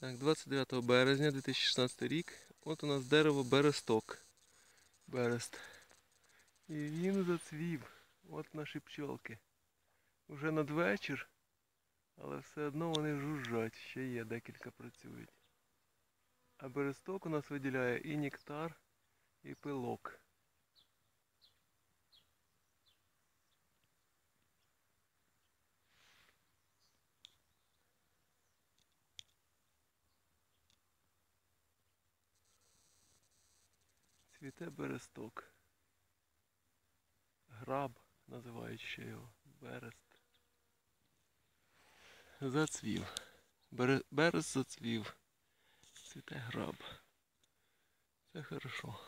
Так, 29 березня 2016 рік. От у нас дерево бересток. Берест. І він зацвів. От наші пчолки. Уже надвечір, але все одно вони жужжать. Ще є декілька працюють. А бересток у нас виділяє і нектар, і пилок. Цвіте бересток. Граб називають ще його. Берест. Зацвів. Бере- Берест зацвів. Цвіте граб. Це хорошо.